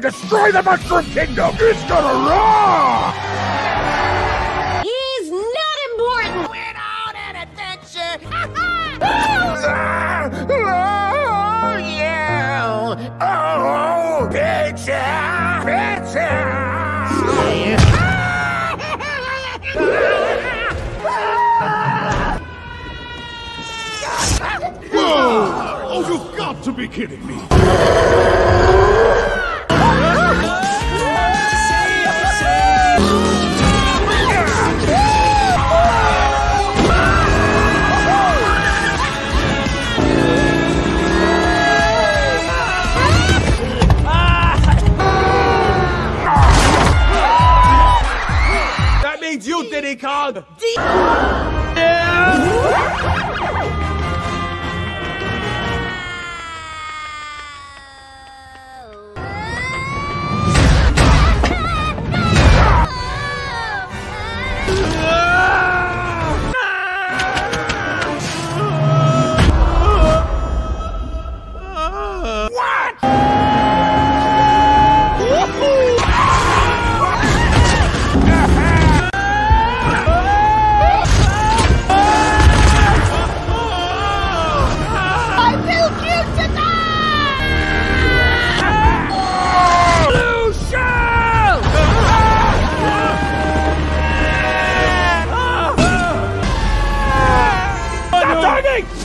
destroy the Mushroom Kingdom! It's gonna rock! He's not important! Went on an adventure! oh, yeah! Oh, pizza! Whoa! Oh, you've got to be kidding me! You, Diddy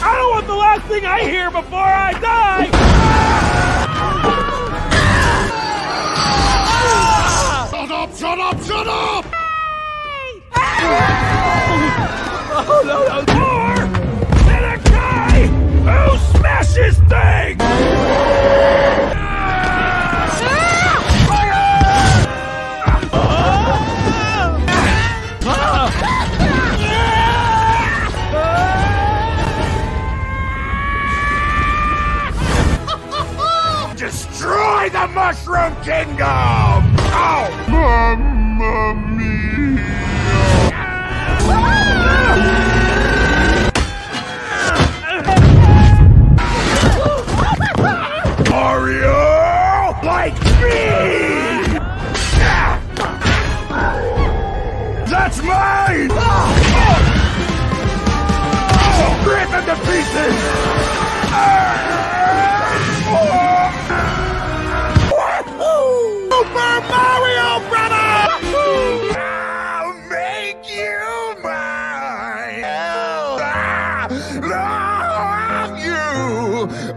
I don't want the last thing I hear before I die! Shut up, shut up, shut up! Oh no, no, more! And a guy who smashes things! Mushroom Kingdom! Oh! Mamma Mario! Like me! That's mine! Rip him to pieces! love you.